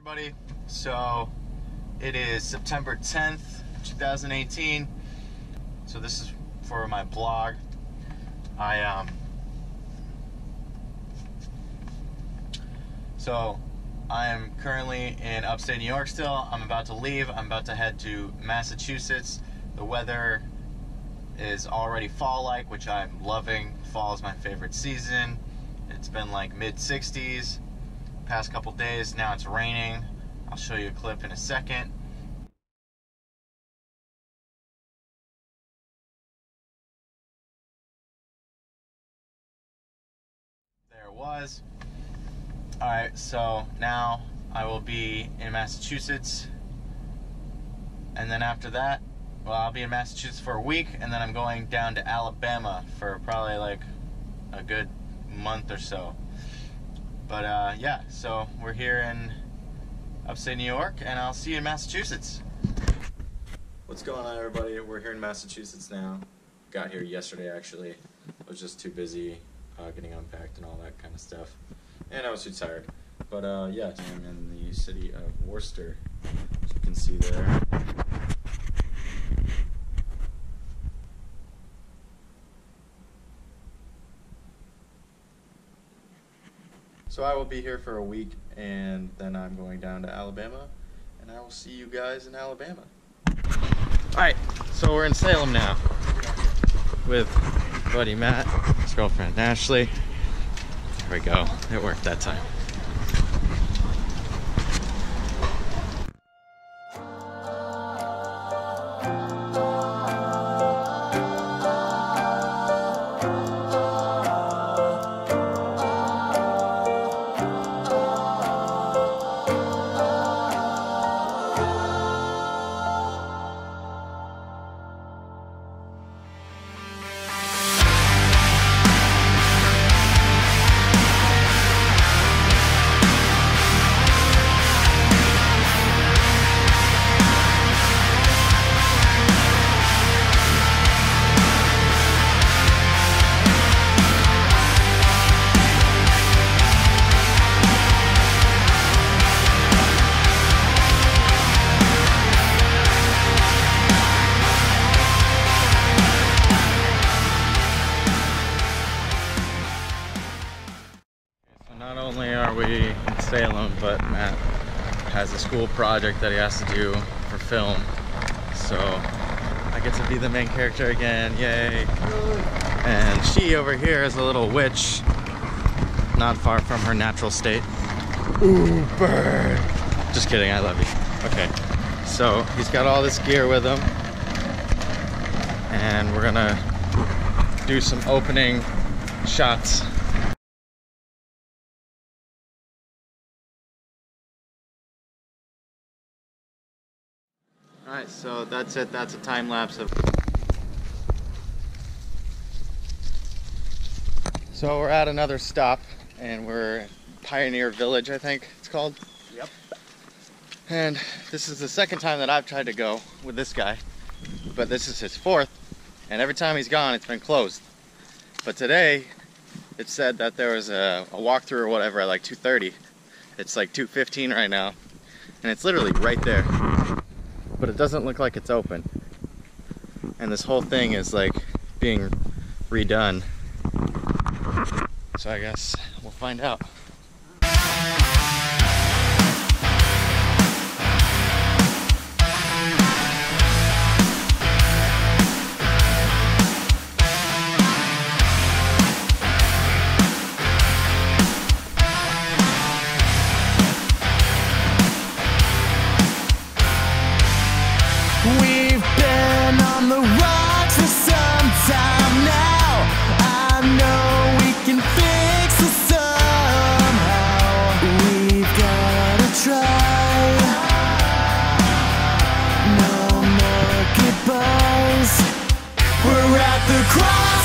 everybody. So it is September 10th, 2018. So this is for my blog. I um So I am currently in upstate New York still. I'm about to leave. I'm about to head to Massachusetts. The weather is already fall like, which I'm loving. Fall is my favorite season. It's been like mid 60s past couple days. Now it's raining. I'll show you a clip in a second. There it was. Alright, so now I will be in Massachusetts. And then after that, well, I'll be in Massachusetts for a week, and then I'm going down to Alabama for probably like a good month or so. But uh, yeah, so we're here in upstate New York, and I'll see you in Massachusetts. What's going on, everybody? We're here in Massachusetts now. Got here yesterday, actually. I was just too busy uh, getting unpacked and all that kind of stuff, and I was too tired. But uh, yeah, I'm in the city of Worcester, as you can see there. So I will be here for a week, and then I'm going down to Alabama, and I will see you guys in Alabama. Alright, so we're in Salem now with buddy Matt, his girlfriend Ashley. There we go. It worked that time. Has a school project that he has to do for film. So I get to be the main character again, yay. And she over here is a little witch, not far from her natural state. Ooh, bird. Just kidding, I love you. Okay, so he's got all this gear with him. And we're gonna do some opening shots so that's it. That's a time lapse of. So we're at another stop and we're Pioneer Village, I think it's called. Yep. And this is the second time that I've tried to go with this guy, but this is his fourth. And every time he's gone, it's been closed. But today, it said that there was a, a walkthrough or whatever at like 2:30. It's like 2:15 right now, and it's literally right there but it doesn't look like it's open. And this whole thing is like being redone. So I guess we'll find out.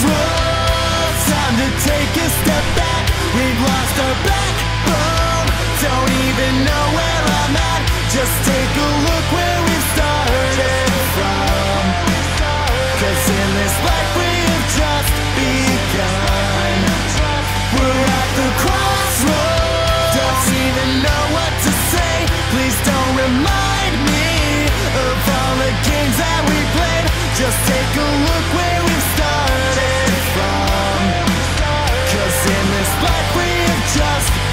Time to take a step back. We've lost our backbone. Don't even know where I'm at. Just take a look where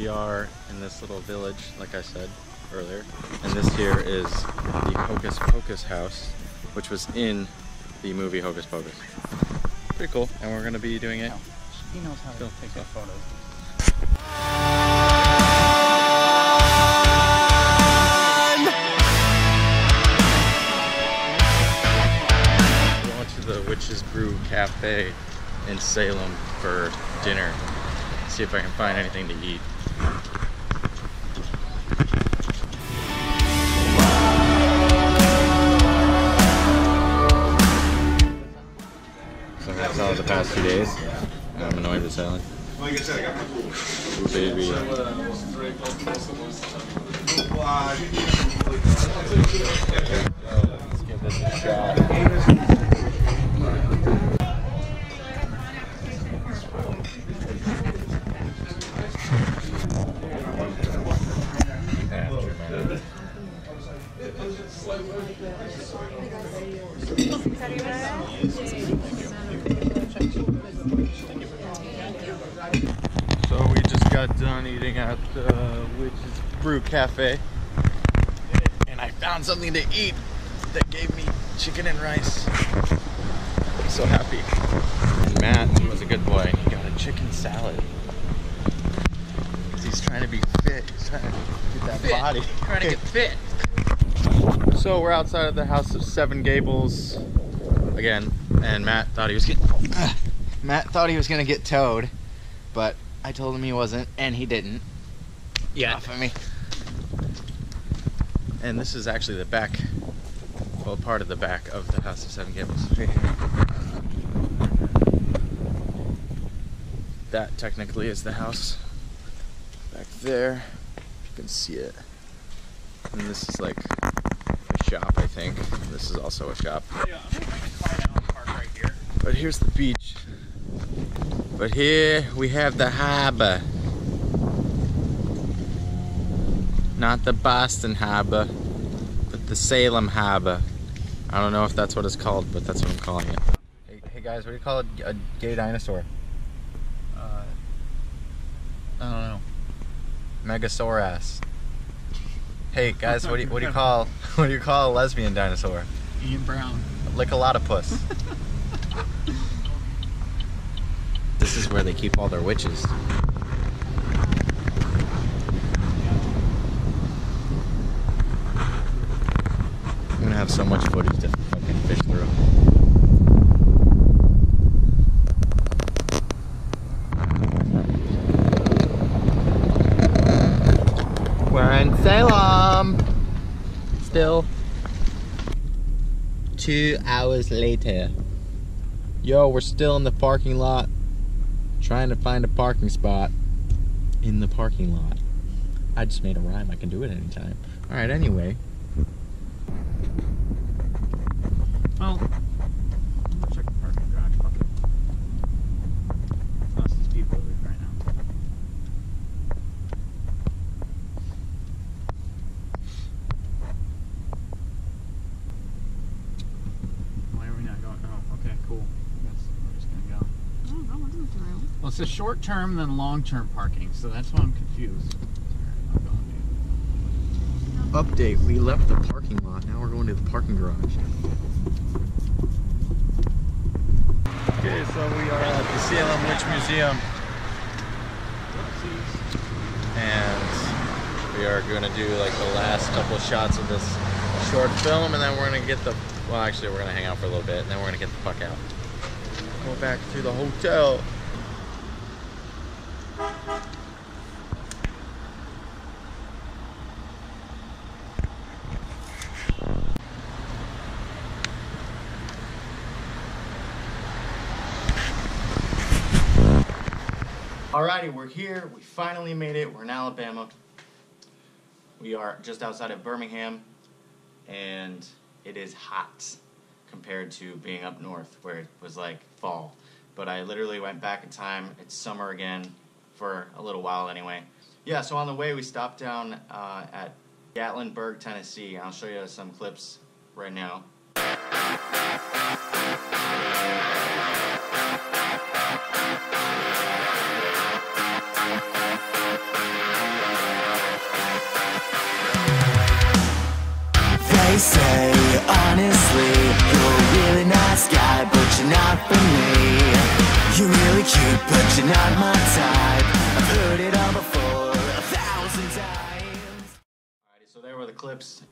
we are in this little village, like I said earlier, and this here is the Hocus Pocus house, which was in the movie Hocus Pocus. Pretty cool, and we're gonna be doing it. He knows how to Cool. take photos. We went to the Witch's Brew Cafe in Salem for dinner. See if I can find anything to eat. So that's all the past few days. I'm annoyed with Salem. Ooh, baby. Let's give this a shot. So we just got done eating at uh, the Witch's Brew Cafe, and I found something to eat that gave me chicken and rice. I'm so happy. And Matt was a good boy, and he got a chicken salad. 'Cause he's trying to be fit. He's trying to get that body. Trying to get fit. So we're outside of the House of Seven Gables again, and Matt thought he was getting. Matt thought he was gonna get towed, but I told him he wasn't, and he didn't. Yeah. Off of me. And this is actually the back, well, part of the back of the House of Seven Gables. Right. That technically is the house. Back there, you can see it. And this is like a shop, I think. This is also a shop. Yeah, I'm gonna find out park right here. But here's the beach. But here we have the harbor. Not the Boston harbor, but the Salem harbor. I don't know if that's what it's called, but that's what I'm calling it. Hey, hey guys, what do you call a, a gay dinosaur? Uh, I don't know. Megasaurus. Hey guys, what do you what do you call what do you call a lesbian dinosaur? Ian Brown. Lickalotopus. This is where they keep all their witches. I'm gonna have so much footage to fucking fish through. We're in Salem. Still. Two hours later. Yo, we're still in the parking lot. Trying to find a parking spot in the parking lot. I just made a rhyme. I can do it anytime. Alright, anyway. Well, I'm gonna check the parking garage. Fuck it. Unless there's people right now. Why are we not going? Oh, okay, cool. Yes, we're just gonna go. Oh, that wasn't through. Well, it's a short term than long term parking, so that's why I'm confused. Sorry, Update. We left the parking lot. Now we're going to the parking garage. Okay, so we are at the Salem Witch Museum. And we are going to do like the last couple shots of this short film and then we're going to get the well actually we're going to hang out for a little bit and then we're going to get the fuck out. Go back to the hotel. Alrighty, we're here. We finally made it. We're in Alabama. We are just outside of Birmingham, and it is hot compared to being up north where it was like fall. But I literally went back in time. It's summer again for a little while anyway. Yeah, so on the way we stopped down uh, at Gatlinburg, Tennessee. I'll show you some clips right now. Say, honestly, you're a really nice guy, but you're not for me. You're really cute, but you're not my type. I've heard it all before, a thousand times. Alrighty, so there were the clips.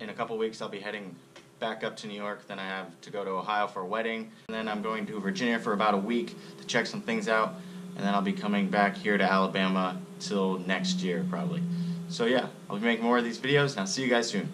In a couple weeks, I'll be heading back up to New York. Then I have to go to Ohio for a wedding. And then I'm going to Virginia for about a week to check some things out. And then I'll be coming back here to Alabama till next year, probably. So yeah, I'll be making more of these videos, and I'll see you guys soon.